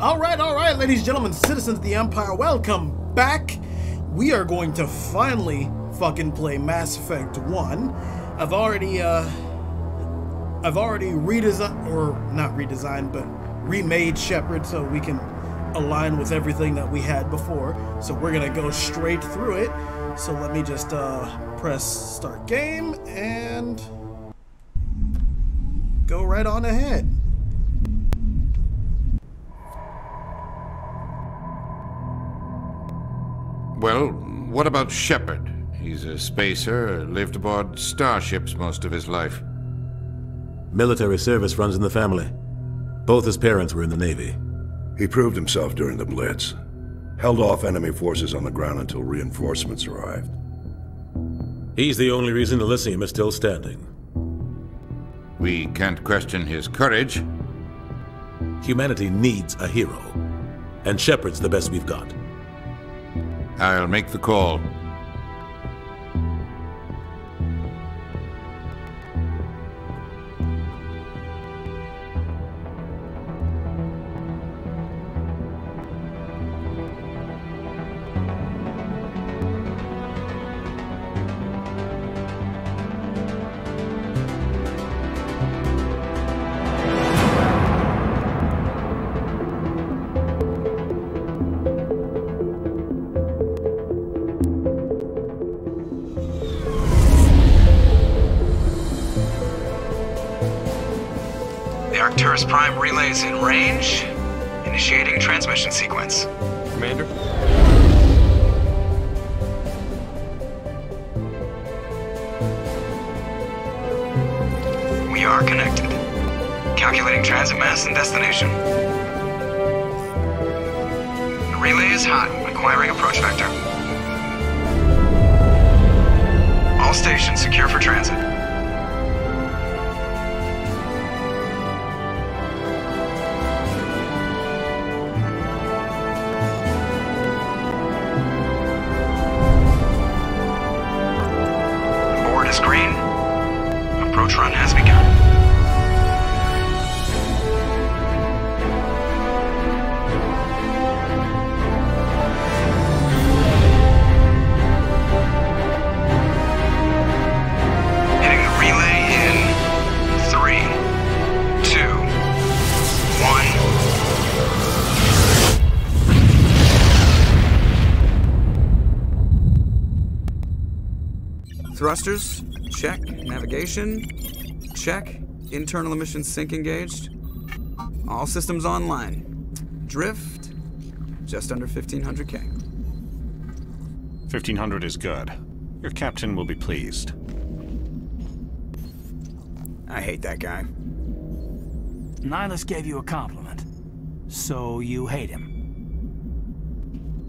All right, all right, ladies, and gentlemen, citizens of the Empire, welcome back. We are going to finally fucking play Mass Effect 1. I've already, uh, I've already redesigned, or not redesigned, but remade Shepard so we can align with everything that we had before. So we're gonna go straight through it. So let me just, uh, press start game and go right on ahead. Well, what about Shepard? He's a spacer, lived aboard starships most of his life. Military service runs in the family. Both his parents were in the Navy. He proved himself during the Blitz. Held off enemy forces on the ground until reinforcements arrived. He's the only reason Elysium is still standing. We can't question his courage. Humanity needs a hero. And Shepard's the best we've got. I'll make the call. Connected. Calculating transit mass and destination. The relay is hot. Acquiring approach vector. All stations secure for transit. Thrusters, check. Navigation, check. Internal emissions sync engaged. All systems online. Drift, just under 1500k. 1500 is good. Your captain will be pleased. I hate that guy. Nihlus gave you a compliment. So you hate him.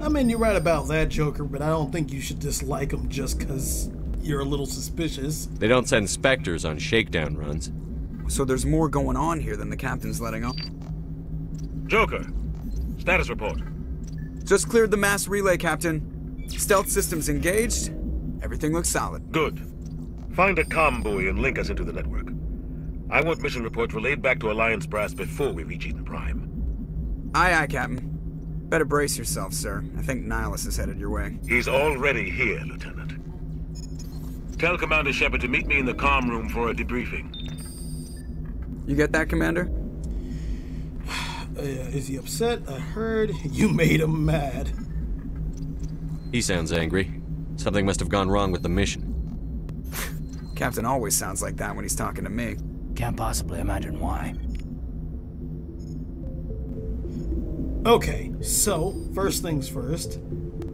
I mean, you're right about that, Joker, but I don't think you should dislike him just because you're a little suspicious. They don't send specters on shakedown runs. So there's more going on here than the captain's letting on. Joker, status report. Just cleared the mass relay, Captain. Stealth systems engaged. Everything looks solid. Good. Find a comm buoy and link us into the network. I want mission reports relayed back to Alliance Brass before we reach Eden Prime. Aye, aye, Captain. Better brace yourself, sir. I think Nihlus is headed your way. He's already here, Lieutenant. Tell Commander Shepard to meet me in the comm room for a debriefing. You get that, Commander? Uh, is he upset? I heard you made him mad. He sounds angry. Something must have gone wrong with the mission. Captain always sounds like that when he's talking to me. Can't possibly imagine why. Okay, so first things first,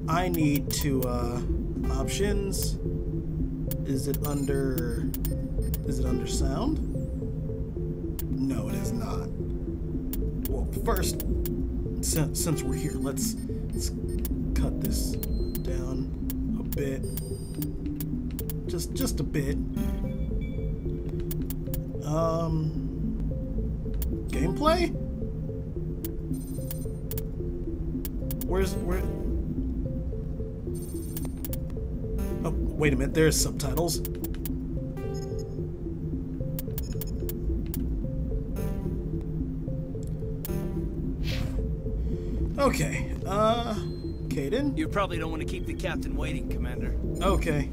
I need to uh options. Is it under is it under sound? No, it is not. Well, first since since we're here, let's let's cut this down a bit. Just, just a bit. Um, gameplay? Where's where? Oh, wait a minute. There's subtitles. Okay. Uh, Kaidan. You probably don't want to keep the captain waiting, Commander. Okay.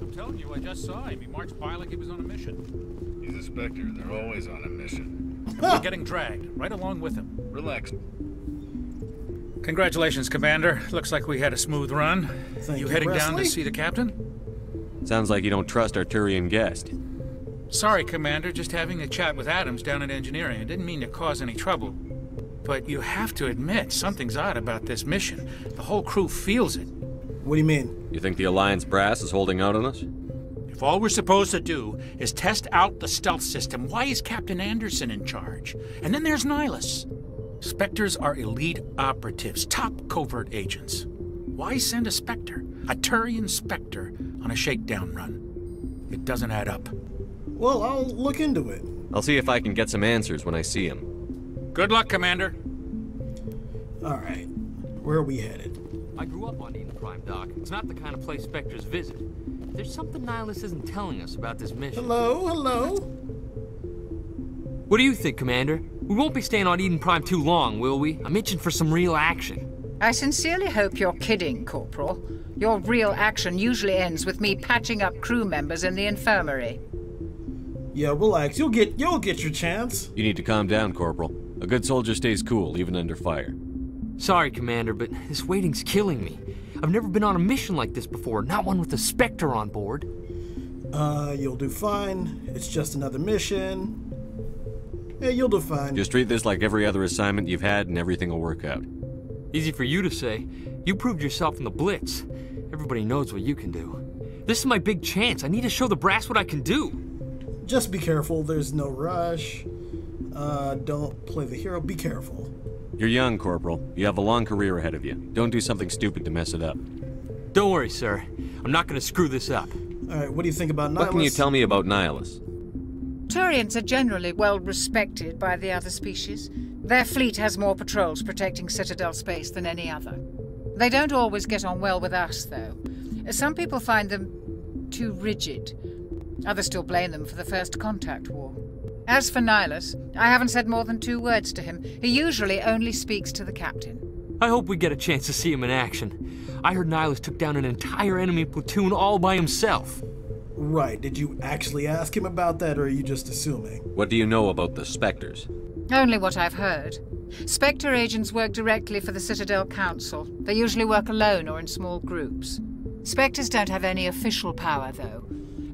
I'm telling you, I just saw him. He marched by like he was on a mission. He's a Spectre. They're always on a mission. We're getting dragged, right along with him. Relax. Congratulations, Commander. Looks like we had a smooth run. Thank you you, heading down to see the captain? Sounds like you don't trust our Turian guest. Sorry, Commander. Just having a chat with Adams down at engineering. I didn't mean to cause any trouble. But you have to admit, something's odd about this mission. The whole crew feels it. What do you mean? You think the Alliance brass is holding out on us? If all we're supposed to do is test out the stealth system, why is Captain Anderson in charge? And then there's Nihlus. Spectres are elite operatives, top covert agents. Why send a Spectre, a Turian Spectre, on a shakedown run? It doesn't add up. Well, I'll look into it. I'll see if I can get some answers when I see him. Good luck, Commander. All right. Where are we headed? I grew up on Eden Prime, Doc. It's not the kind of place Spectres visit. There's something Nihlus isn't telling us about this mission. Hello, hello. What do you think, Commander? We won't be staying on Eden Prime too long, will we? I'm itching for some real action. I sincerely hope you're kidding, Corporal. Your real action usually ends with me patching up crew members in the infirmary. Yeah, relax. You'll get you'll get your chance. You need to calm down, Corporal. A good soldier stays cool, even under fire. Sorry, Commander, but this waiting's killing me. I've never been on a mission like this before, not one with a Spectre on board. Uh, you'll do fine. It's just another mission. Yeah, you'll do fine. Just treat this like every other assignment you've had, and everything will work out. Easy for you to say. You proved yourself in the Blitz. Everybody knows what you can do. This is my big chance. I need to show the brass what I can do. Just be careful. There's no rush. Uh, don't play the hero. Be careful. You're young, Corporal. You have a long career ahead of you. Don't do something stupid to mess it up. Don't worry, sir. I'm not going to screw this up. All right. What do you think about Nihlus? What can you tell me about Nihlus? Turians are generally well respected by the other species. Their fleet has more patrols protecting Citadel space than any other. They don't always get on well with us, though. Some people find them too rigid. Others still blame them for the First Contact War. As for Nihlus, I haven't said more than two words to him. He usually only speaks to the captain. I hope we get a chance to see him in action. I heard Nihlus took down an entire enemy platoon all by himself. Right. Did you actually ask him about that, or are you just assuming? What do you know about the Spectres? Only what I've heard. Spectre agents work directly for the Citadel Council. They usually work alone or in small groups. Spectres don't have any official power, though.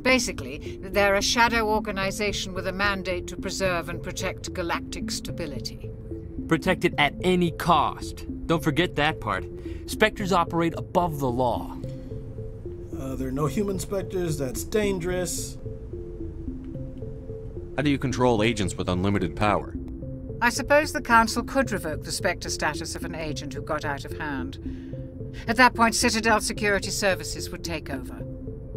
Basically, they're a shadow organization with a mandate to preserve and protect galactic stability. Protect it at any cost. Don't forget that part. Spectres operate above the law. Uh, there are no human specters. That's dangerous. How do you control agents with unlimited power? I suppose the Council could revoke the Spectre status of an agent who got out of hand. At that point, Citadel Security Services would take over.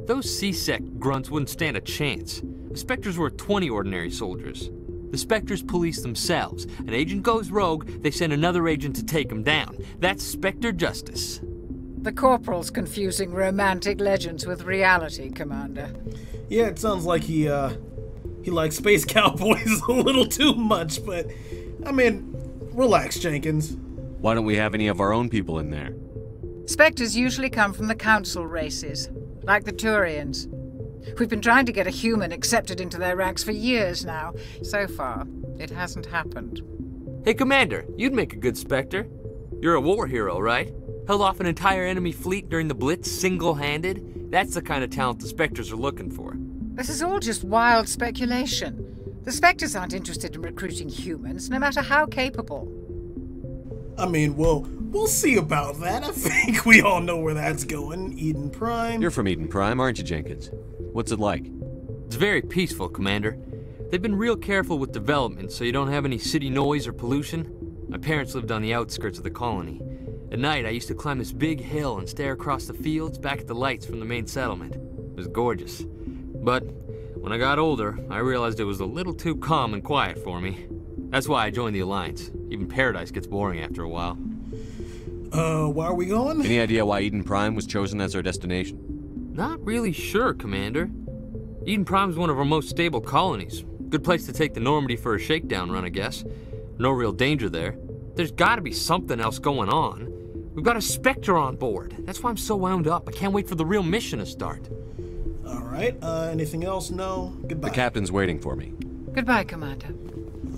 Those C-Sec grunts wouldn't stand a chance. The Spectres were 20 ordinary soldiers. The Spectres police themselves. An agent goes rogue, they send another agent to take him down. That's Spectre justice. The Corporal's confusing romantic legends with reality, Commander. Yeah, it sounds like he, uh, he likes space cowboys a little too much, but, I mean, relax, Jenkins. Why don't we have any of our own people in there? Spectres usually come from the Council races, like the Turians. We've been trying to get a human accepted into their ranks for years now. So far, it hasn't happened. Hey, Commander, you'd make a good Spectre. You're a war hero, right? Held off an entire enemy fleet during the Blitz single-handed? That's the kind of talent the Spectres are looking for. This is all just wild speculation. The Spectres aren't interested in recruiting humans, no matter how capable. I mean, we'll we'll see about that. I think we all know where that's going. Eden Prime. You're from Eden Prime, aren't you, Jenkins? What's it like? It's very peaceful, Commander. They've been real careful with development so you don't have any city noise or pollution. My parents lived on the outskirts of the colony. At night, I used to climb this big hill and stare across the fields back at the lights from the main settlement. It was gorgeous. But when I got older, I realized it was a little too calm and quiet for me. That's why I joined the Alliance. Even Paradise gets boring after a while. Uh, where are we going? Any idea why Eden Prime was chosen as our destination? Not really sure, Commander. Eden Prime's one of our most stable colonies. Good place to take the Normandy for a shakedown run, I guess. No real danger there. There's gotta be something else going on. We've got a Spectre on board. That's why I'm so wound up. I can't wait for the real mission to start. All right. Uh, anything else? No. Goodbye. The captain's waiting for me. Goodbye, Commander.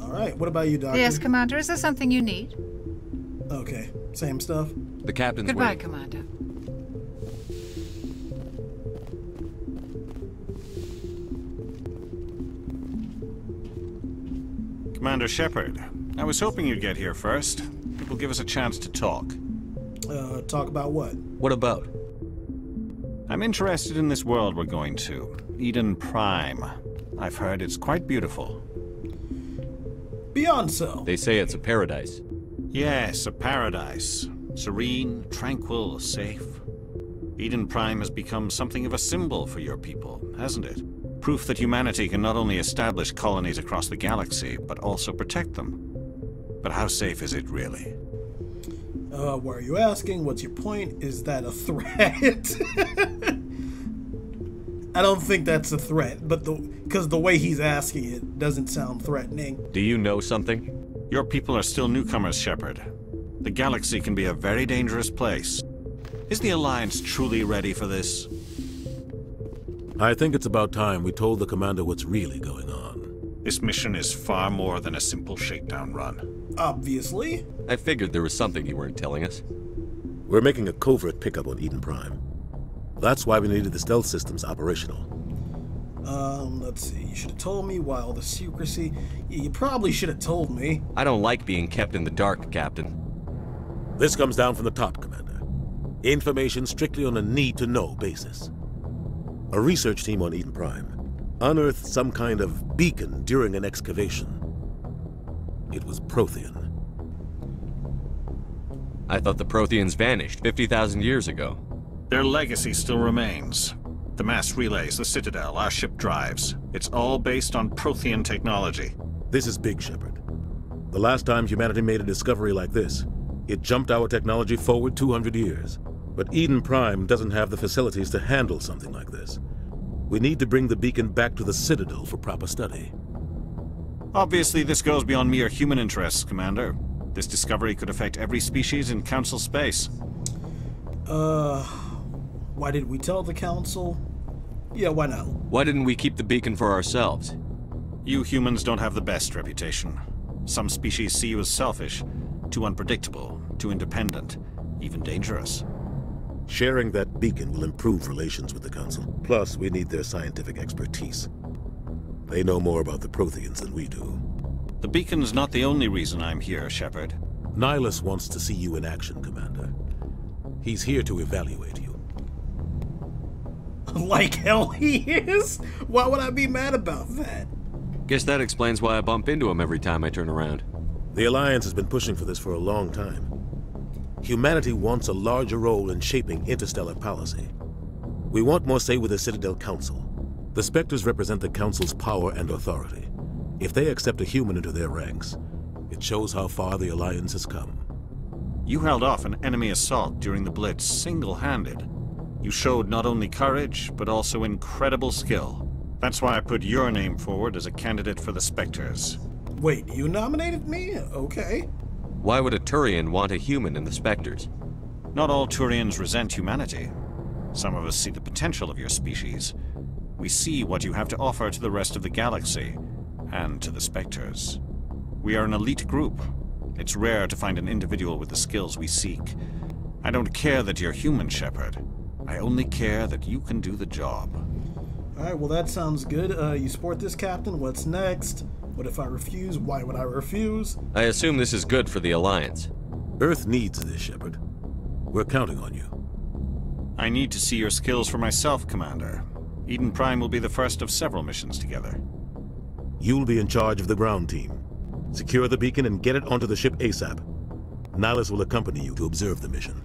All right. What about you, Doctor? Yes, Commander. Is there something you need? Okay. Same stuff. The captain's Goodbye, waiting. Goodbye, Commander. Commander Shepard, I was hoping you'd get here first. It will give us a chance to talk. Uh, talk about what? What about? I'm interested in this world we're going to, Eden Prime. I've heard it's quite beautiful. Beyond so. They say it's a paradise. Yes, a paradise. Serene, tranquil, safe. Eden Prime has become something of a symbol for your people, hasn't it? Proof that humanity can not only establish colonies across the galaxy, but also protect them. But how safe is it really? Uh, why are you asking? What's your point? Is that a threat? I don't think that's a threat, but the because the way he's asking it doesn't sound threatening. Do you know something? Your people are still newcomers, Shepard. The galaxy can be a very dangerous place. Is the Alliance truly ready for this? I think it's about time we told the commander what's really going on. This mission is far more than a simple shakedown run. Obviously. I figured there was something you weren't telling us. We're making a covert pickup on Eden Prime. That's why we needed the stealth systems operational. Um, let's see. You should have told me why all the secrecy. You probably should have told me. I don't like being kept in the dark, Captain. This comes down from the top, Commander. Information strictly on a need-to-know basis. A research team on Eden Prime unearthed some kind of beacon during an excavation. It was Prothean. I thought the Protheans vanished 50,000 years ago. Their legacy still remains. The mass relays, the Citadel, our ship drives. It's all based on Prothean technology. This is Big Shepard. The last time humanity made a discovery like this, it jumped our technology forward 200 years. But Eden Prime doesn't have the facilities to handle something like this. We need to bring the beacon back to the Citadel for proper study. Obviously, this goes beyond mere human interests, Commander. This discovery could affect every species in Council space. Uh, why didn't we tell the Council? Yeah, why not? Why didn't we keep the beacon for ourselves? You humans don't have the best reputation. Some species see you as selfish, too unpredictable, too independent, even dangerous. Sharing that beacon will improve relations with the Council. Plus, we need their scientific expertise. They know more about the Protheans than we do. The beacon's not the only reason I'm here, Shepard. Nihlus wants to see you in action, Commander. He's here to evaluate you. like hell he is? Why would I be mad about that? Guess that explains why I bump into him every time I turn around. The Alliance has been pushing for this for a long time. Humanity wants a larger role in shaping interstellar policy. We want more say with the Citadel Council. The Spectres represent the Council's power and authority. If they accept a human into their ranks, it shows how far the Alliance has come. You held off an enemy assault during the Blitz single-handed. You showed not only courage, but also incredible skill. That's why I put your name forward as a candidate for the Spectres. Wait, you nominated me? Okay. Why would a Turian want a human in the Spectres? Not all Turians resent humanity. Some of us see the potential of your species. We see what you have to offer to the rest of the galaxy, and to the Spectres. We are an elite group. It's rare to find an individual with the skills we seek. I don't care that you're human, Shepard. I only care that you can do the job. Alright, well that sounds good. Uh, you support this, Captain. What's next? What if I refuse? Why would I refuse? I assume this is good for the Alliance. Earth needs this, Shepard. We're counting on you. I need to see your skills for myself, Commander. Eden Prime will be the first of several missions together. You'll be in charge of the ground team. Secure the beacon and get it onto the ship ASAP. Nihlus will accompany you to observe the mission.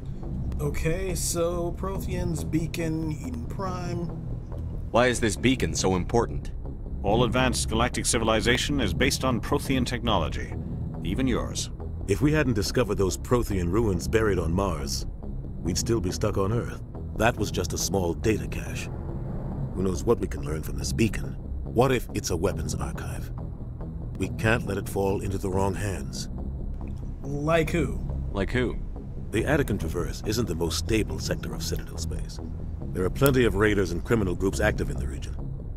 Okay, so Prothean's beacon, Eden Prime. Why is this beacon so important? All advanced galactic civilization is based on Prothean technology, even yours. If we hadn't discovered those Prothean ruins buried on Mars, we'd still be stuck on Earth. That was just a small data cache. Who knows what we can learn from this beacon? What if it's a weapons archive? We can't let it fall into the wrong hands. Like who? Like who? The Attican Traverse isn't the most stable sector of Citadel space. There are plenty of raiders and criminal groups active in the region.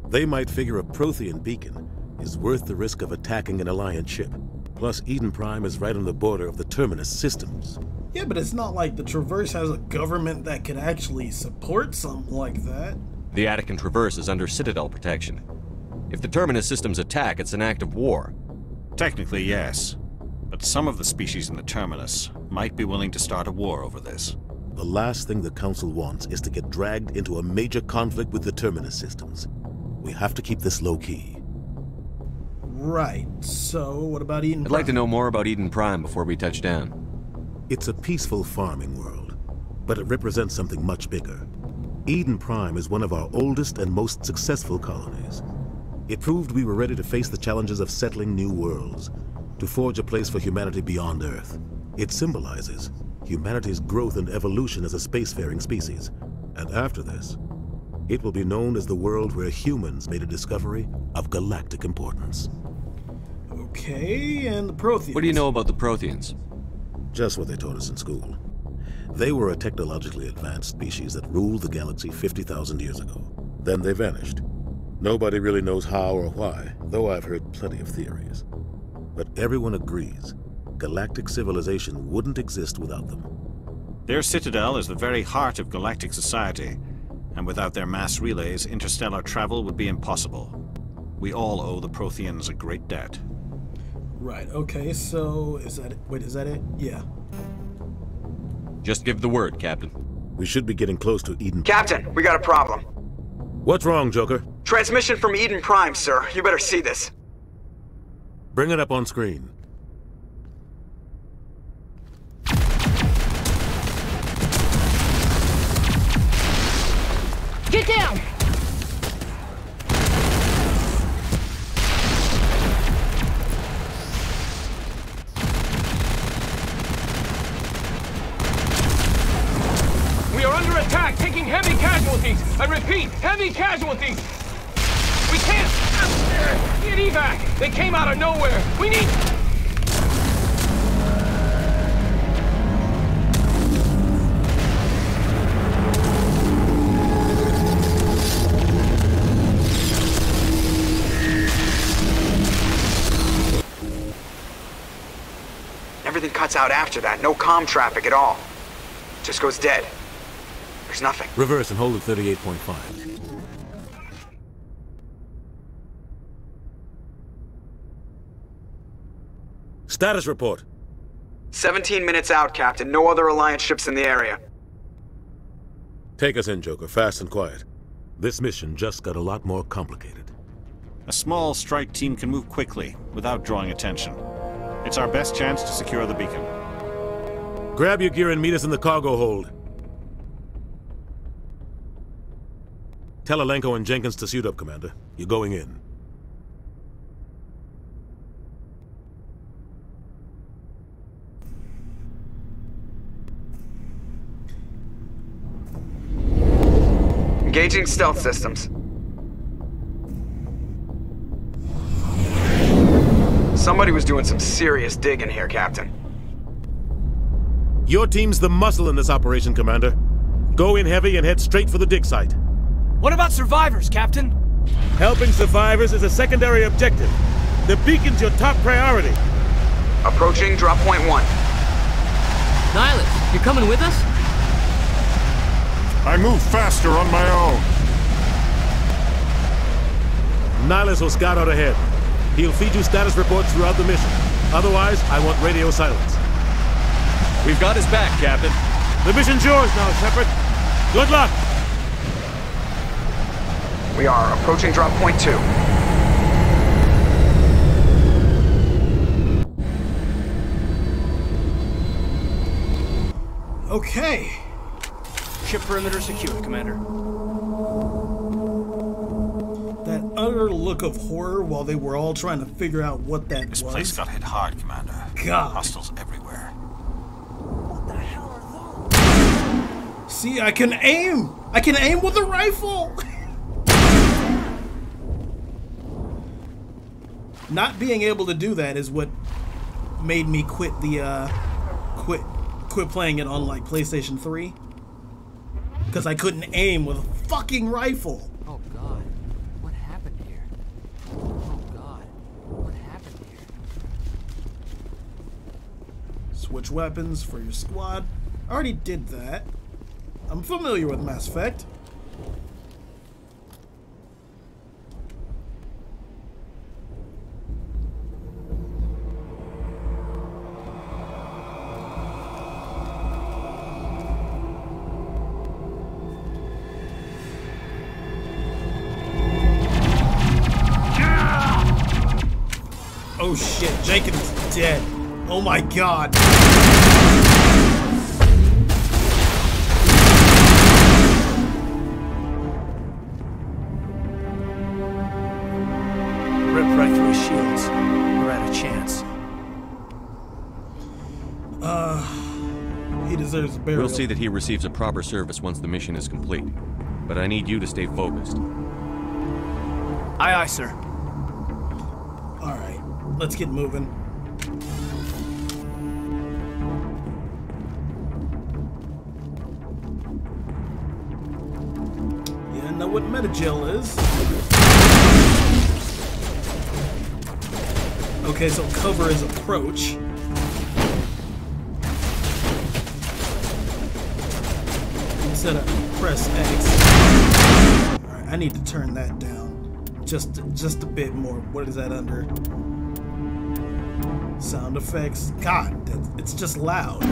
They might figure a Prothean beacon is worth the risk of attacking an Alliance ship. Plus, Eden Prime is right on the border of the Terminus systems. Yeah, but it's not like the Traverse has a government that could actually support something like that. The Attican Traverse is under Citadel protection. If the Terminus systems attack, it's an act of war. Technically, yes. But some of the species in the Terminus might be willing to start a war over this. The last thing the Council wants is to get dragged into a major conflict with the Terminus systems. We have to keep this low-key. Right, so what about Eden I'd like to know more about Eden Prime before we touch down. It's a peaceful farming world, but it represents something much bigger. Eden Prime is one of our oldest and most successful colonies. It proved we were ready to face the challenges of settling new worlds, to forge a place for humanity beyond Earth. It symbolizes humanity's growth and evolution as a spacefaring species. And after this, it will be known as the world where humans made a discovery of galactic importance. Okay, and the Protheans. What do you know about the Protheans? Just what they taught us in school. They were a technologically advanced species that ruled the galaxy 50,000 years ago. Then they vanished. Nobody really knows how or why, though I've heard plenty of theories. But everyone agrees galactic civilization wouldn't exist without them. Their citadel is the very heart of galactic society, and without their mass relays, interstellar travel would be impossible. We all owe the Protheans a great debt. Right, okay, so is that it? Wait, is that it? Yeah. Just give the word, Captain. We should be getting close to Eden. Captain, we got a problem. What's wrong, Joker? Transmission from Eden Prime, sir. You better see this. Bring it up on screen. Out after that. No comm traffic at all. Just goes dead. There's nothing. Reverse and hold at 38.5. Status report. 17 minutes out, Captain. No other Alliance ships in the area. Take us in, Joker, fast and quiet. This mission just got a lot more complicated. A small strike team can move quickly, without drawing attention. It's our best chance to secure the beacon. Grab your gear and meet us in the cargo hold. Tell Alenko and Jenkins to suit up, Commander. You're going in. Engaging stealth systems. Somebody was doing some serious digging here, Captain. Your team's the muscle in this operation, Commander. Go in heavy and head straight for the dig site. What about survivors, Captain? Helping survivors is a secondary objective. The beacon's your top priority. Approaching drop point one. Nihlus, you coming with us? I move faster on my own. Nihlus will scout out ahead. He'll feed you status reports throughout the mission. Otherwise, I want radio silence. We've got his back, Captain. The mission's yours now, Shepard. Good luck! We are approaching drop point two. Okay. Ship perimeter secure, Commander. That utter look of horror while they were all trying to figure out what that This was. place got hit hard, Commander. God. Hostiles everywhere. See, I can aim! I can aim with a rifle! Not being able to do that is what made me quit the, uh, quit, quit playing it on, like, PlayStation 3. Because I couldn't aim with a fucking rifle. Oh god. What happened here? Oh god. What happened here? Switch weapons for your squad. I already did that. I'm familiar with Mass Effect. Oh shit, is dead. Oh my god. He deserves burial. We'll see that he receives a proper service once the mission is complete. But I need you to stay focused. Aye, aye, sir. Alright, let's get moving. Yeah, I know what Medi-gel is. Okay, so cover is approach. Press X. Alright, I need to turn that down. Just just a bit more. What is that under? Sound effects. God, it's just loud.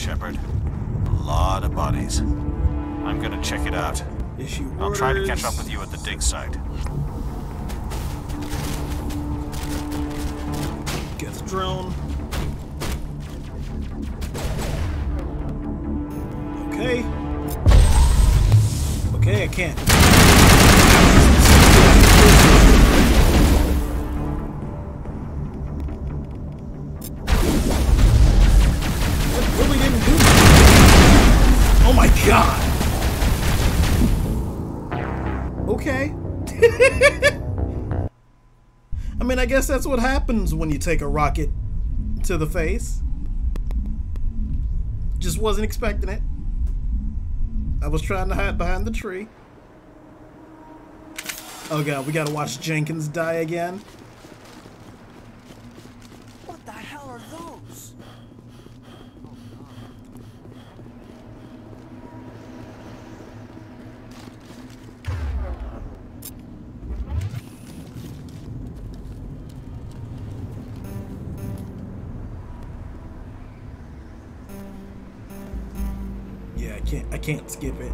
Shepard. A lot of bodies. I'm gonna check it out. Issue I'll try to catch up with you at the dig site. Get the drone. Okay. Okay, I can't. I mean, I guess that's what happens when you take a rocket to the face. Just wasn't expecting it. I was trying to hide behind the tree. Oh god, we gotta watch Jenkins die again. Can't skip it.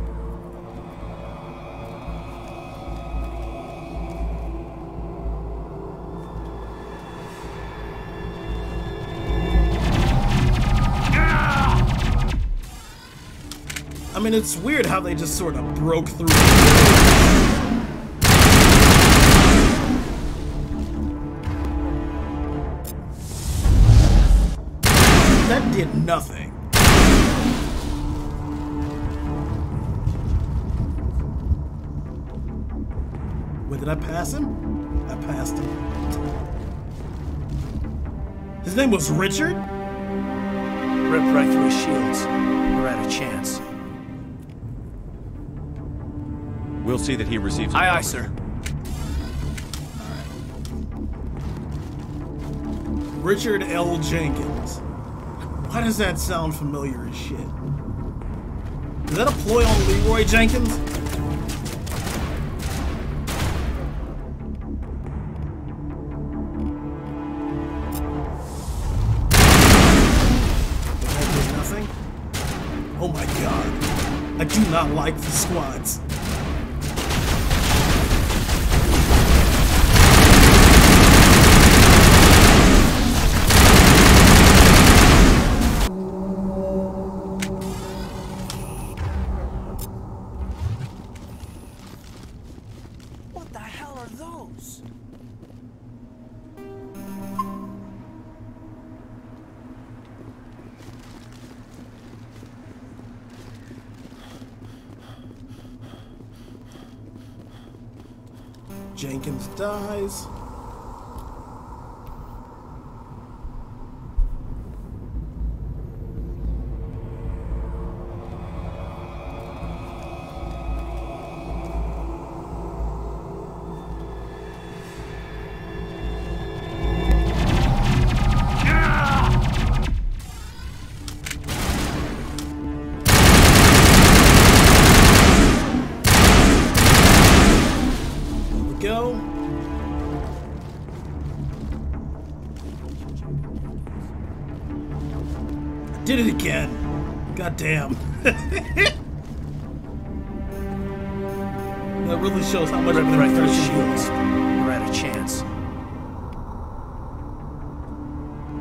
I mean, it's weird how they just sort of broke through. Did I pass him? I passed him. His name was Richard? Rip right through his shields. We're at a chance. We'll see that he receives Aye, aye, proper sir. Richard L. Jenkins. Why does that sound familiar as shit? Is that a ploy on Leroy Jenkins? Damn. that really shows how much Rip of an right through efficient shields. You're at a chance.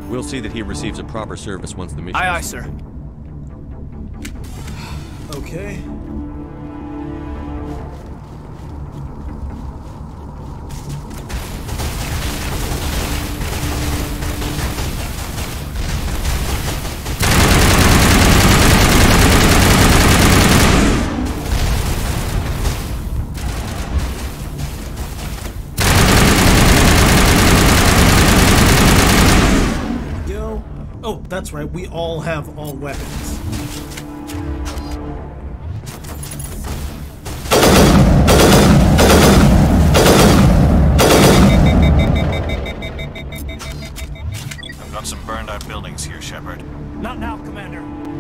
We'll see that he receives a proper service once the mission Aye, aye, sir. Okay. That's right. We all have all weapons. I've got some burned out buildings here, Shepard. Not now, Commander.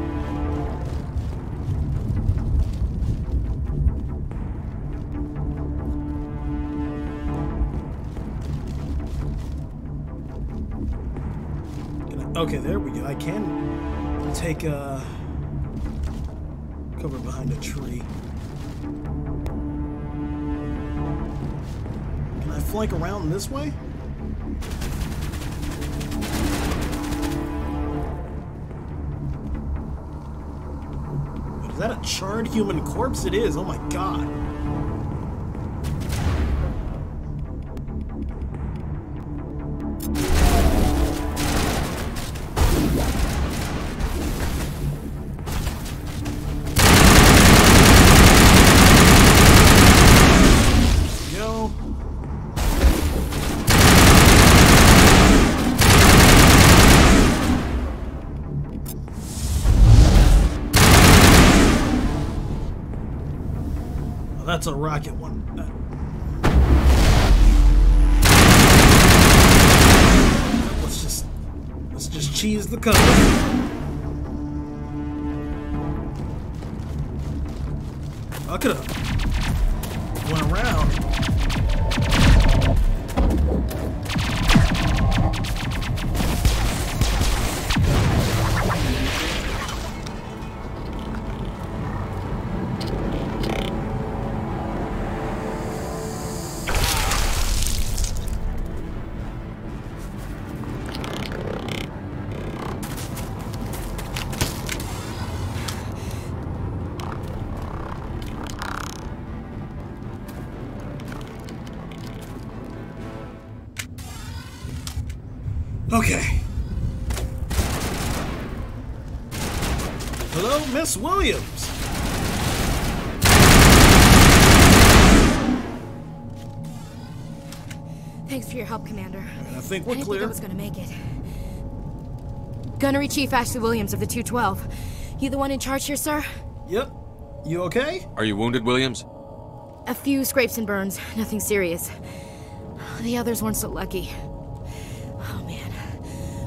Okay, there we go. I can take a cover behind a tree. Can I flank around this way? Is that a charred human corpse? It is. Oh my god. That's a rocket one. Let's just let's just cheese the cover. I could have Okay. Hello, Miss Williams. Thanks for your help, Commander. I think I we're didn't clear. think I was gonna make it. Gunnery Chief Ashley Williams of the 212. You the one in charge here, sir? Yep. You okay? Are you wounded, Williams? A few scrapes and burns, nothing serious. The others weren't so lucky.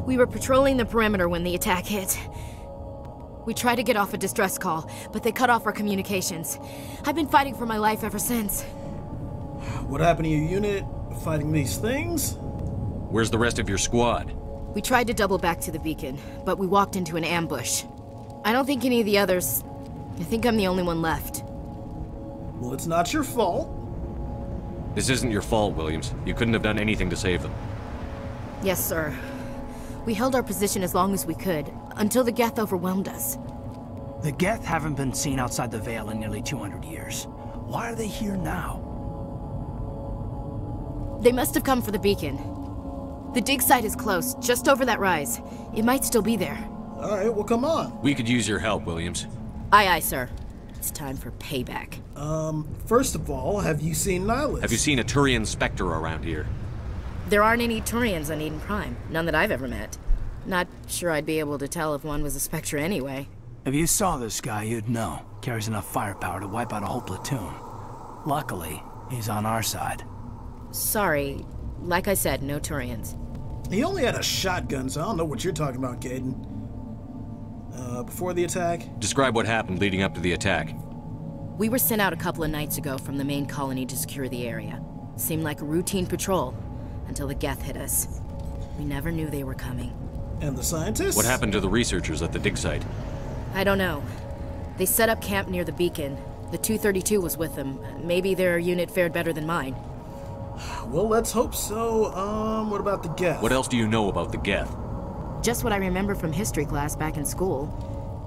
Man. We were patrolling the perimeter when the attack hit. We tried to get off a distress call, but they cut off our communications. I've been fighting for my life ever since. What happened to your unit fighting these things? Where's the rest of your squad? We tried to double back to the beacon, but we walked into an ambush. I don't think any of the others. I think I'm the only one left. Well, it's not your fault. This isn't your fault, Williams. You couldn't have done anything to save them. Yes, sir. We held our position as long as we could, until the Geth overwhelmed us. The Geth haven't been seen outside the Veil in nearly 200 years. Why are they here now? They must have come for the beacon. The dig site is close, just over that rise. It might still be there. All right, well, come on. We could use your help, Williams. Aye, aye, sir. It's time for payback. Um, first of all, have you seen Nihlus? Have you seen a Turian Spectre around here? There aren't any Turians on Eden Prime. None that I've ever met. Not sure I'd be able to tell if one was a Spectre anyway. If you saw this guy, you'd know. Carries enough firepower to wipe out a whole platoon. Luckily, he's on our side. Sorry. Like I said, no Turians. He only had a shotgun, so I don't know what you're talking about, Kaidan. Uh, before the attack? Describe what happened leading up to the attack. We were sent out a couple of nights ago from the main colony to secure the area. Seemed like a routine patrol, until the Geth hit us. We never knew they were coming. And the scientists? What happened to the researchers at the dig site? I don't know. They set up camp near the beacon. The 232 was with them. Maybe their unit fared better than mine. Well, let's hope so. Um, what about the Geth? What else do you know about the Geth? Just what I remember from history class back in school.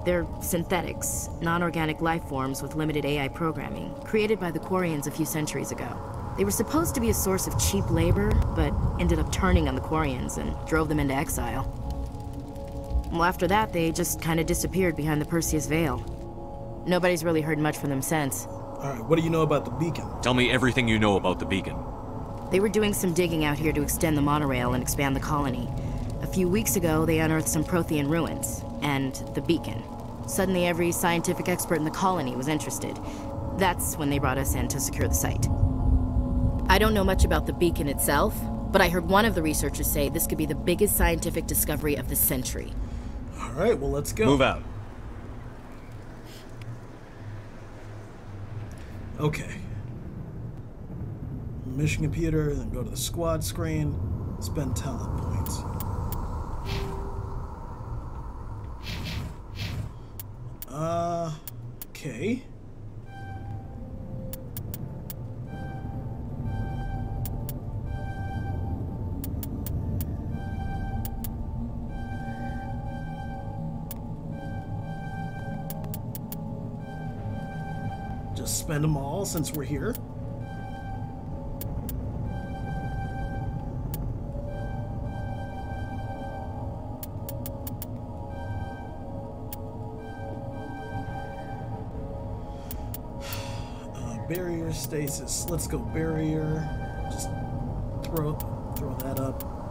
They're synthetics, non-organic life forms with limited AI programming, created by the Quarians a few centuries ago. They were supposed to be a source of cheap labor, but ended up turning on the Quarians and drove them into exile. Well, after that, they just kind of disappeared behind the Perseus Veil. Nobody's really heard much from them since. Alright, what do you know about the beacon? Tell me everything you know about the beacon. They were doing some digging out here to extend the monorail and expand the colony. A few weeks ago, they unearthed some Prothean ruins, and the beacon. Suddenly, every scientific expert in the colony was interested. That's when they brought us in to secure the site. I don't know much about the beacon itself, but I heard one of the researchers say this could be the biggest scientific discovery of the century. Alright, well, let's go. Move out. Okay. Mission computer, then go to the squad screen, spend talent points. Uh, okay. Just spend them all since we're here. Uh, barrier stasis. Let's go barrier. Just throw throw that up.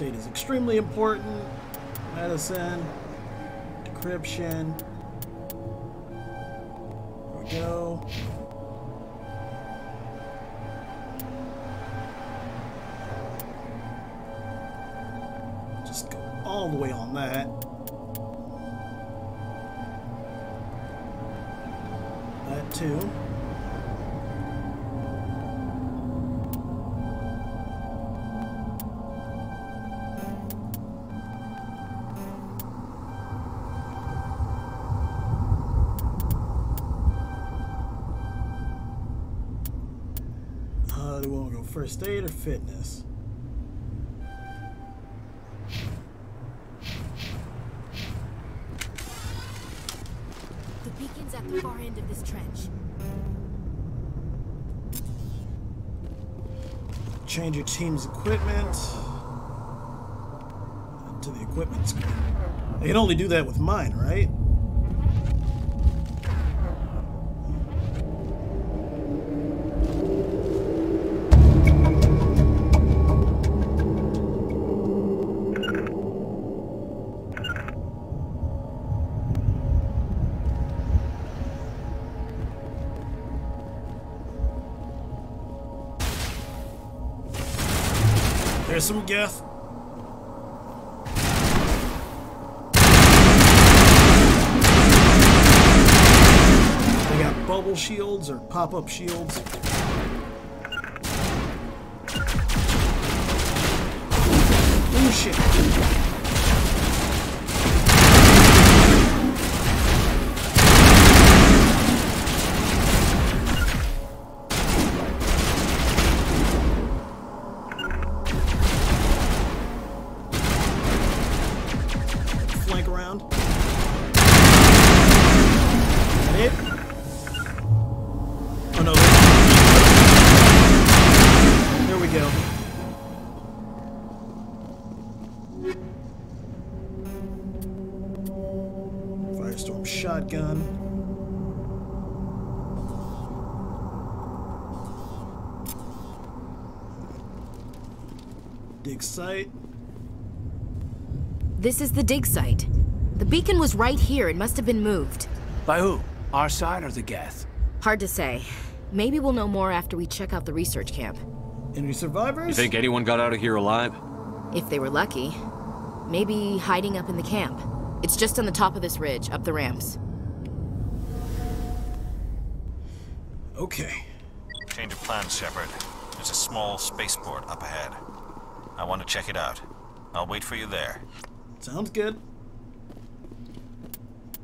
Aid is extremely important. Medicine, decryption. Fitness? The beacon's at the far end of this trench. Change your team's equipment to the equipment screen. I can only do that with mine, right? There's some Geth. They got bubble shields or pop-up shields. Oh shit. This is the dig site. The beacon was right here. It must have been moved. By who? Our side or the Geth? Hard to say. Maybe we'll know more after we check out the research camp. Any survivors? You think anyone got out of here alive? If they were lucky. Maybe hiding up in the camp. It's just on the top of this ridge, up the ramps. Okay. Change of plans, Shepard. There's a small spaceport up ahead. I want to check it out. I'll wait for you there. Sounds good.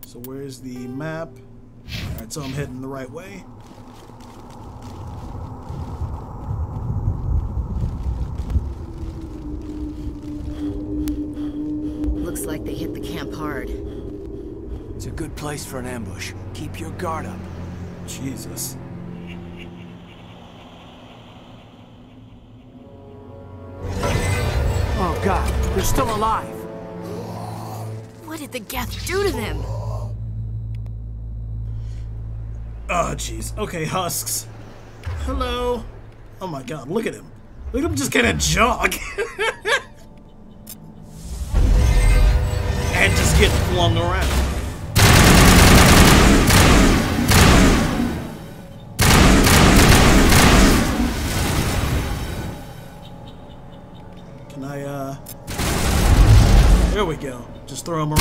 So where's the map? Alright, so I'm heading the right way. Looks like they hit the camp hard. It's a good place for an ambush. Keep your guard up. Jesus. Oh god, they're still alive. What did the Geth do to them? Oh, jeez. Okay, husks. Hello. Oh my god, look at him. Look at him just kind of jog. and just get flung around. Can I, uh... There we go. Just throw them around.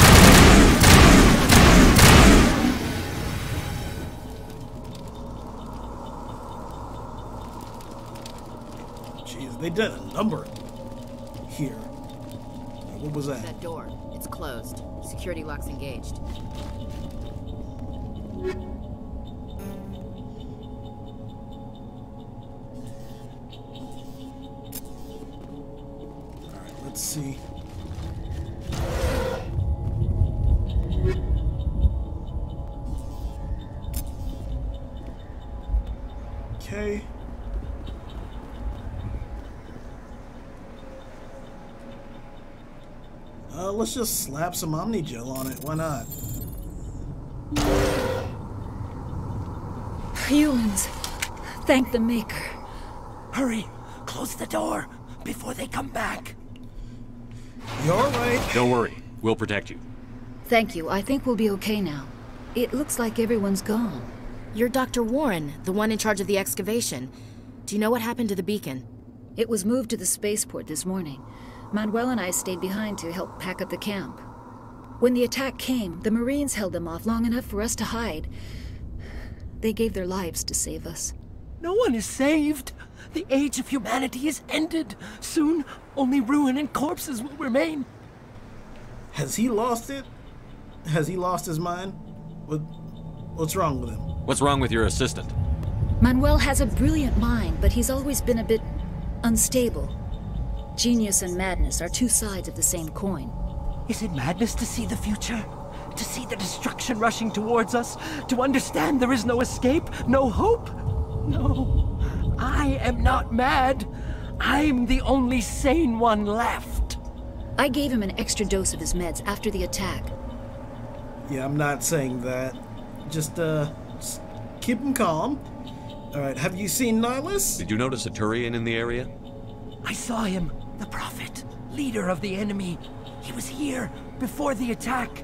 Jeez, they did a number here. What was that? That door. It's closed. Security lock's engaged. Alright, let's see. Let's just slap some Omni Gel on it. Why not? Humans. Thank the Maker. Hurry! Close the door before they come back. You're right. Don't worry. We'll protect you. Thank you. I think we'll be okay now. It looks like everyone's gone. You're Dr. Warren, the one in charge of the excavation. Do you know what happened to the beacon? It was moved to the spaceport this morning. Manuel and I stayed behind to help pack up the camp. When the attack came, the Marines held them off long enough for us to hide. They gave their lives to save us. No one is saved. The age of humanity is ended. Soon, only ruin and corpses will remain. Has he lost it? Has he lost his mind? What, what's wrong with him? What's wrong with your assistant? Manuel has a brilliant mind, but he's always been a bit unstable. Genius and madness are two sides of the same coin. Is it madness to see the future? To see the destruction rushing towards us? To understand there is no escape? No hope? No. I am not mad. I'm the only sane one left. I gave him an extra dose of his meds after the attack. Yeah, I'm not saying that. Just, uh, just keep him calm. Alright, have you seen Nihlus? Did you notice a Turian in the area? I saw him, the Prophet, leader of the enemy. He was here before the attack.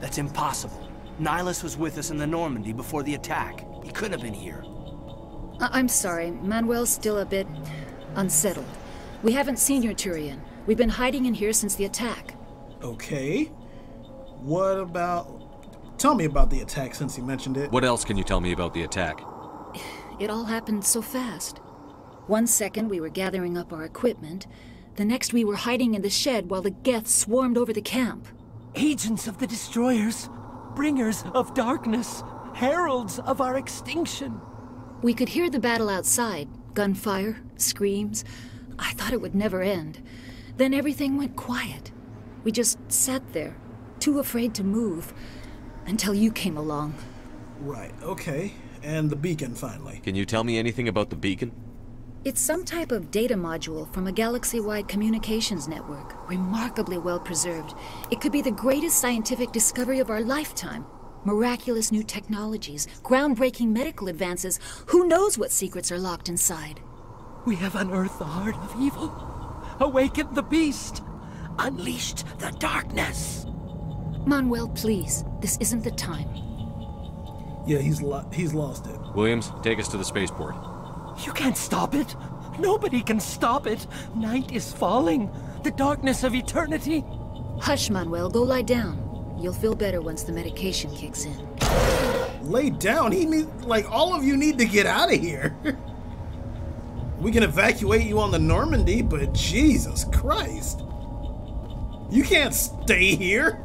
That's impossible. Nihlus was with us in the Normandy before the attack. He couldn't have been here. I- I'm sorry, Manuel's still a bit unsettled. We haven't seen your Turian. We've been hiding in here since the attack. Okay. What about tell me about the attack since you mentioned it. What else can you tell me about the attack? It all happened so fast. One second we were gathering up our equipment, the next we were hiding in the shed while the Geth swarmed over the camp. Agents of the destroyers, bringers of darkness, heralds of our extinction. We could hear the battle outside gunfire, screams. I thought it would never end. Then everything went quiet. We just sat there, too afraid to move, until you came along. Right, okay. And the beacon, finally. Can you tell me anything about the beacon? It's some type of data module from a galaxy wide communications network, remarkably well preserved. It could be the greatest scientific discovery of our lifetime. Miraculous new technologies, groundbreaking medical advances. Who knows what secrets are locked inside? We have unearthed the heart of evil, awakened the beast, unleashed the darkness. Manuel, please, this isn't the time. Yeah, he's lo- he's lost it. Williams, take us to the spaceport. You can't stop it. Nobody can stop it. Night is falling. The darkness of eternity. Hush, Manuel, go lie down. You'll feel better once the medication kicks in. Lay down? He need like all of you need to get out of here. we can evacuate you on the Normandy, but Jesus Christ. You can't stay here.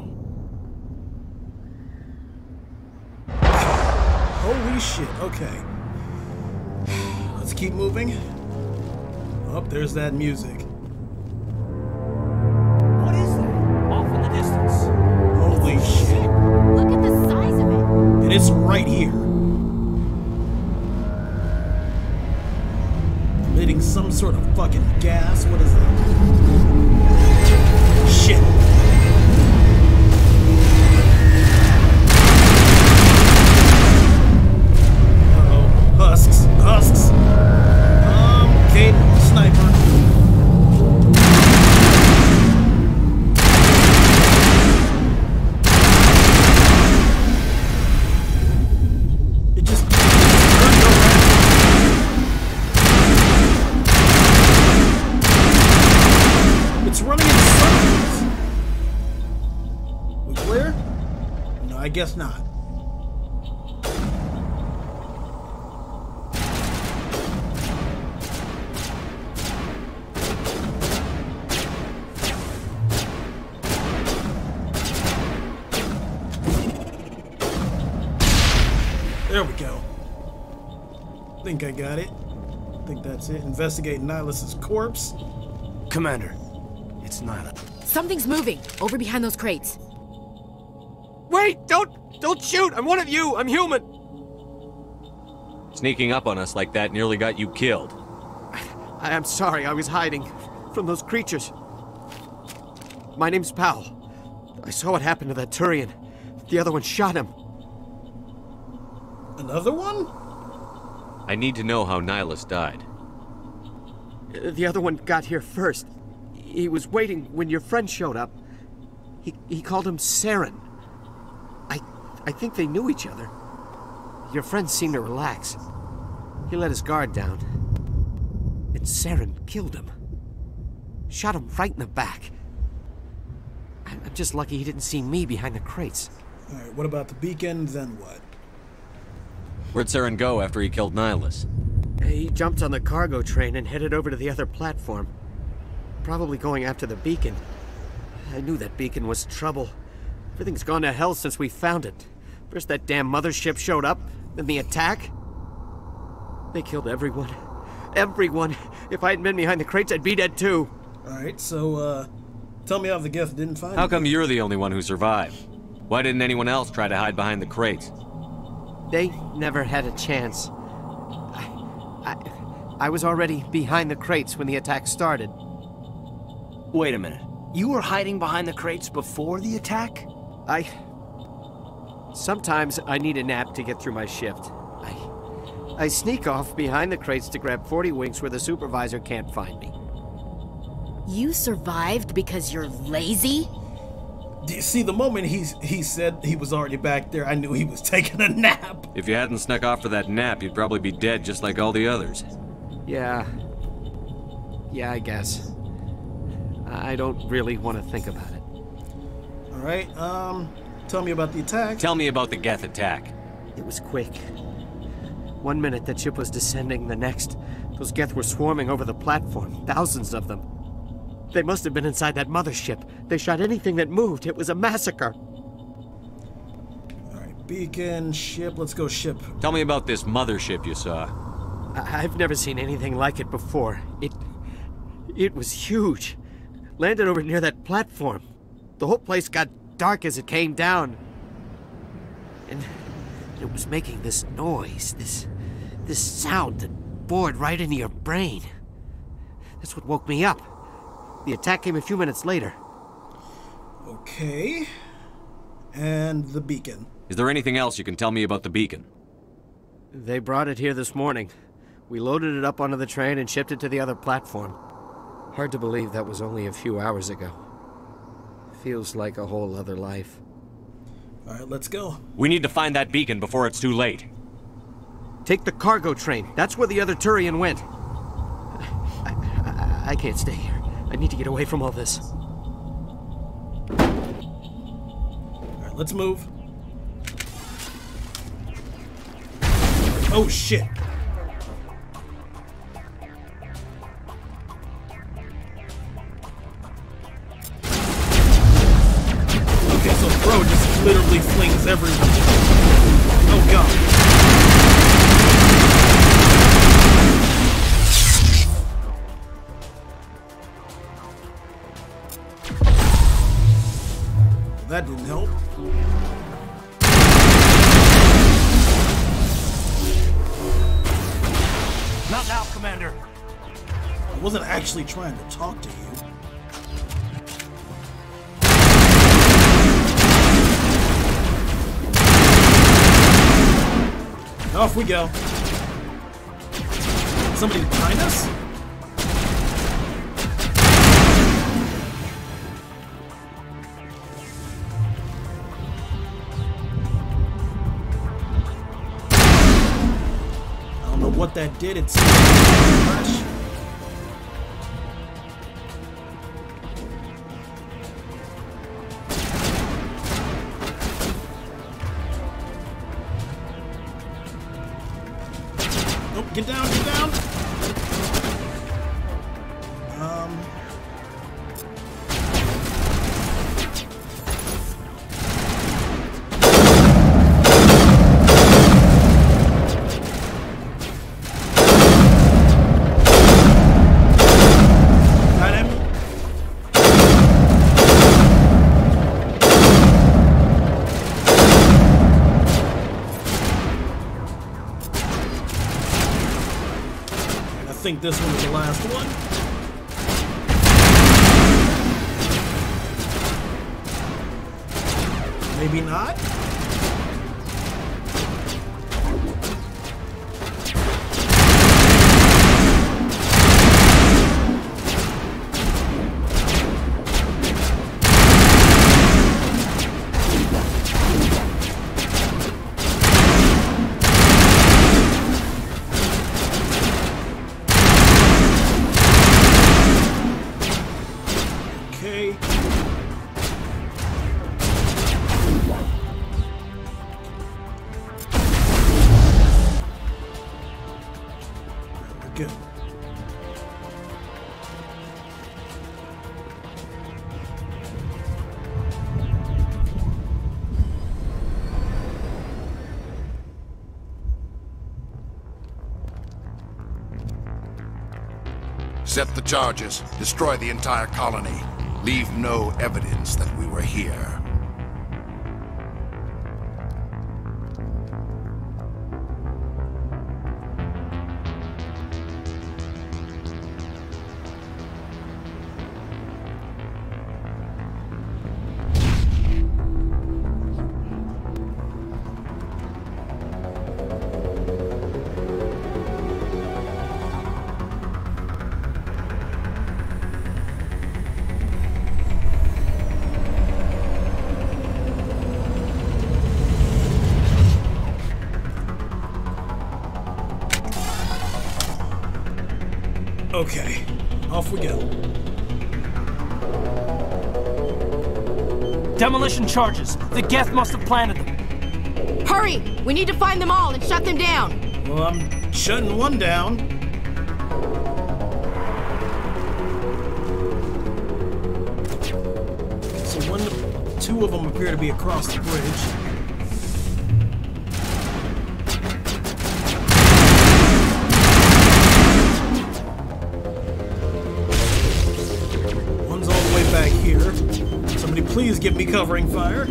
Holy shit, okay. Let's keep moving. Up, oh, there's that music. What is that? Off in the distance. Holy shit. Look at the size of it. And it's right here. Emitting some sort of fucking gas. What is that? That's it. Investigate Nihlus's corpse. Commander, it's Nihlus. Something's moving over behind those crates. Wait! Don't don't shoot! I'm one of you! I'm human! Sneaking up on us like that nearly got you killed. I, am sorry, I was hiding from those creatures. My name's Powell. I saw what happened to that Turian. The other one shot him. Another one? I need to know how Nihlus died. The other one got here first. He was waiting when your friend showed up. He, he called him Saren. I I think they knew each other. Your friend seemed to relax. He let his guard down. And Saren killed him. Shot him right in the back. I'm just lucky he didn't see me behind the crates. Alright, what about the beacon, then what? Where'd Saren go after he killed Nihlus? He jumped on the cargo train and headed over to the other platform. Probably going after the beacon. I knew that beacon was trouble. Everything's gone to hell since we found it. First that damn mothership showed up, then the attack. They killed everyone. Everyone. If I hadn't been behind the crates, I'd be dead too. Alright, so, uh, tell me how the Geth didn't find How come you're the only one who survived? Why didn't anyone else try to hide behind the crates? They never had a chance. I, I, I was already behind the crates when the attack started. Wait a minute. You were hiding behind the crates before the attack? I. Sometimes I need a nap to get through my shift. I. I sneak off behind the crates to grab 40 winks where the supervisor can't find me. You survived because you're lazy? Do you see the moment he he said he was already back there? I knew he was taking a nap. If you hadn't snuck off for that nap, you'd probably be dead just like all the others. Yeah. Yeah, I guess. I don't really want to think about it. All right. Um, tell me about the attack. Tell me about the Geth attack. It was quick. One minute the ship was descending, the next, those Geth were swarming over the platform, thousands of them. They must have been inside that mothership. They shot anything that moved. It was a massacre. All right, beacon, ship. Let's go ship. Tell me about this mothership you saw. I- I've never seen anything like it before. It. It was huge. Landed over near that platform. The whole place got dark as it came down. And it was making this noise, this. this sound that bored right into your brain. That's what woke me up. The attack came a few minutes later. Okay. And the beacon. Is there anything else you can tell me about the beacon? They brought it here this morning. We loaded it up onto the train and shipped it to the other platform. Hard to believe that was only a few hours ago. Feels like a whole other life. All right, let's go. We need to find that beacon before it's too late. Take the cargo train. That's where the other Turian went. I, I, I can't stay here. I need to get away from all this. All right, let's move. Oh shit. Actually trying to talk to you. Off we go. Somebody behind us? I don't know what that did. It's Nope, get down, get down. Um. Think this one the last one. Set the charges. Destroy the entire colony. Leave no evidence that we were here. Off we go. Demolition charges. The Geth must have planted them. Hurry! We need to find them all and shut them down. Well, I'm shutting one down. So one, two of them appear to be across the bridge. Give me covering fire.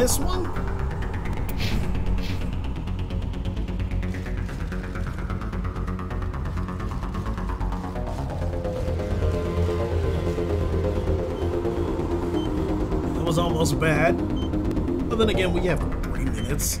Miss one? That was almost bad. But then again, we have three minutes.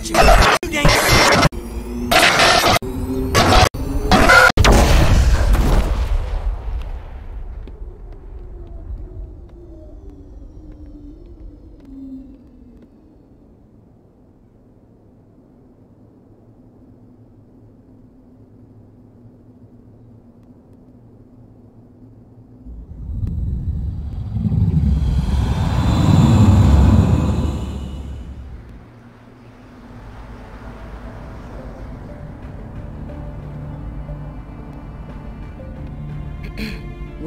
Touch it! Too dangerous!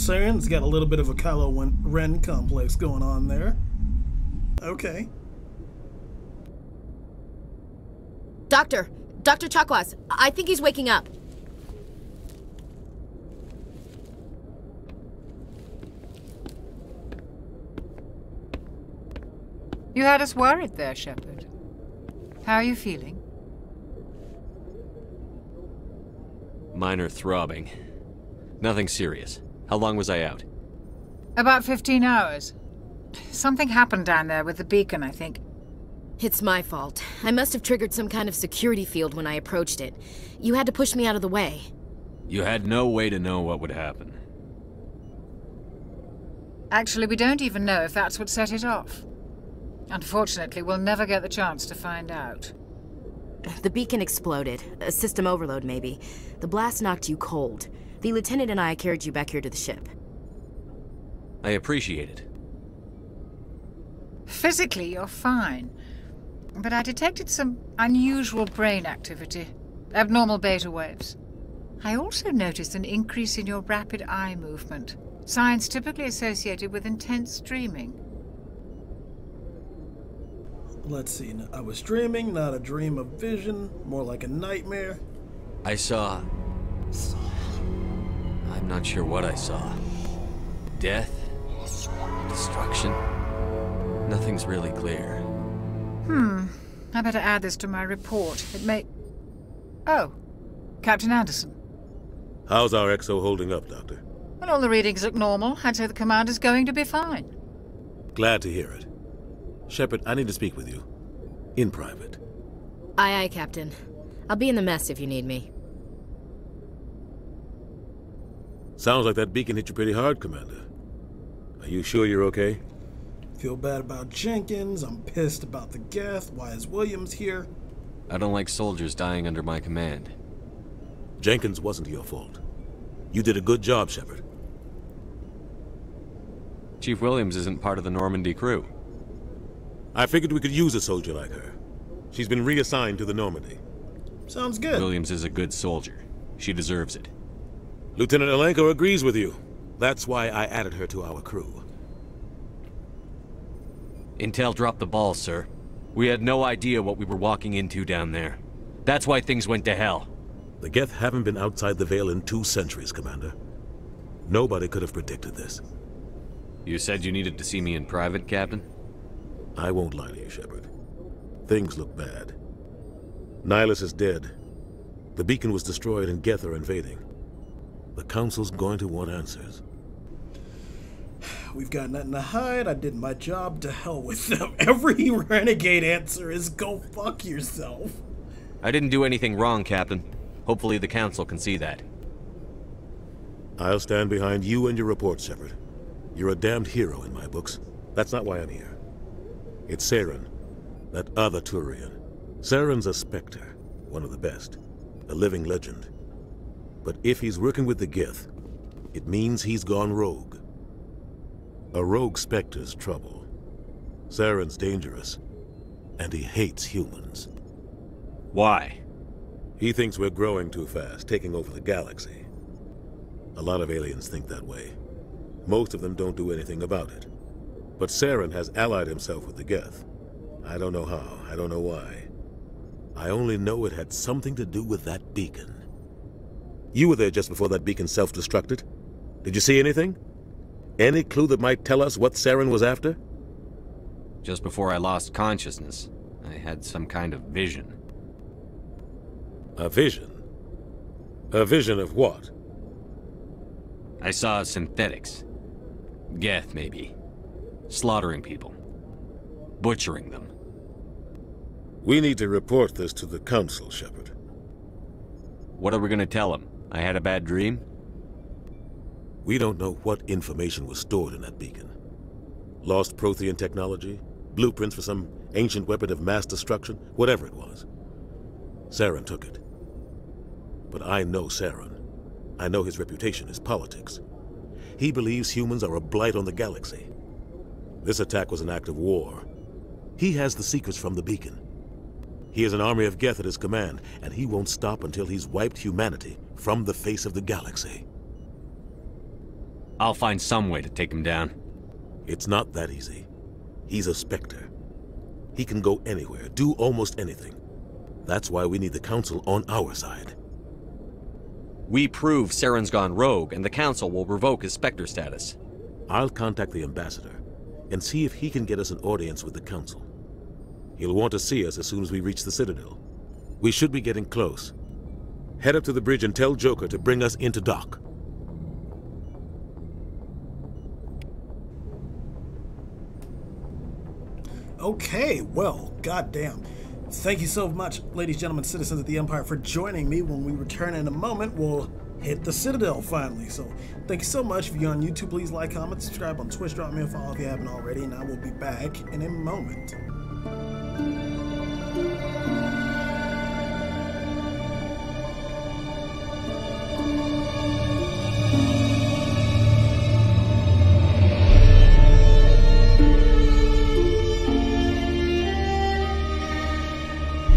Will Saren's got a little bit of a Kylo Ren complex going on there. Okay. Doctor! Dr. Chakwas, I think he's waking up. You had us worried there, Shepard. How are you feeling? Minor throbbing. Nothing serious. How long was I out? About 15 hours. Something happened down there with the beacon, I think. It's my fault. I must have triggered some kind of security field when I approached it. You had to push me out of the way. You had no way to know what would happen. Actually, we don't even know if that's what set it off. Unfortunately, we'll never get the chance to find out. The beacon exploded. A system overload, maybe. The blast knocked you cold. The lieutenant and I carried you back here to the ship. I appreciate it. Physically, you're fine. But I detected some unusual brain activity. Abnormal beta waves. I also noticed an increase in your rapid eye movement. Signs typically associated with intense dreaming. Let's see. I was dreaming, not a dream of vision, more like a nightmare. I saw. I'm not sure what I saw. Death? Destruction? Nothing's really clear. Hmm. I better add this to my report. It may. Oh. Captain Anderson. How's our XO holding up, Doctor? Well, all the readings look normal. I'd say the commander's going to be fine. Glad to hear it. Shepard, I need to speak with you. In private. Aye, aye, Captain. I'll be in the mess if you need me. Sounds like that beacon hit you pretty hard, Commander. Are you sure you're okay? Feel bad about Jenkins. I'm pissed about the Geth. Why is Williams here? I don't like soldiers dying under my command. Jenkins wasn't your fault. You did a good job, Shepard. Chief Williams isn't part of the Normandy crew. I figured we could use a soldier like her. She's been reassigned to the Normandy. Sounds good. Williams is a good soldier. She deserves it. Lieutenant Alenko agrees with you. That's why I added her to our crew. Intel dropped the ball, sir. We had no idea what we were walking into down there. That's why things went to hell. The Geth haven't been outside the Veil in two centuries, Commander. Nobody could have predicted this. You said you needed to see me in private, Captain? I won't lie to you, Shepard. Things look bad. Nihlus is dead. The beacon was destroyed and Geth are invading. The Council's going to want answers. We've got nothing to hide. I did my job. To hell with them. Every renegade answer is go fuck yourself. I didn't do anything wrong, Captain. Hopefully the Council can see that. I'll stand behind you and your report, Shepard. You're a damned hero in my books. That's not why I'm here. It's Saren, that other Turian. Saren's a Spectre, one of the best, a living legend. But if he's working with the Geth, it means he's gone rogue. A rogue Spectre's trouble. Saren's dangerous, and he hates humans. Why? He thinks we're growing too fast, taking over the galaxy. A lot of aliens think that way. Most of them don't do anything about it. But Saren has allied himself with the Geth. I don't know how, I don't know why. I only know it had something to do with that beacon. You were there just before that beacon self-destructed. Did you see anything? Any clue that might tell us what Saren was after? Just before I lost consciousness, I had some kind of vision. A vision? A vision of what? I saw synthetics. Geth, maybe. Slaughtering people. Butchering them. We need to report this to the Council, Shepard. What are we gonna tell them? I had a bad dream? We don't know what information was stored in that beacon. Lost Prothean technology? Blueprints for some ancient weapon of mass destruction? Whatever it was. Saren took it. But I know Saren. I know his reputation is politics. He believes humans are a blight on the galaxy. This attack was an act of war. He has the secrets from the beacon. He has an army of Geth at his command, and he won't stop until he's wiped humanity from the face of the galaxy. I'll find some way to take him down. It's not that easy. He's a Spectre. He can go anywhere, do almost anything. That's why we need the Council on our side. We prove Saren's gone rogue, and the Council will revoke his Spectre status. I'll contact the Ambassador and see if he can get us an audience with the Council. He'll want to see us as soon as we reach the Citadel. We should be getting close. Head up to the bridge and tell Joker to bring us into dock. Okay, well, goddamn. Thank you so much, ladies, gentlemen, citizens of the Empire, for joining me. When we return in a moment, we'll hit the Citadel finally. So, thank you so much. If you're on YouTube, please like, comment, subscribe on Twitch, drop me a follow if you haven't already, and I will be back in a moment.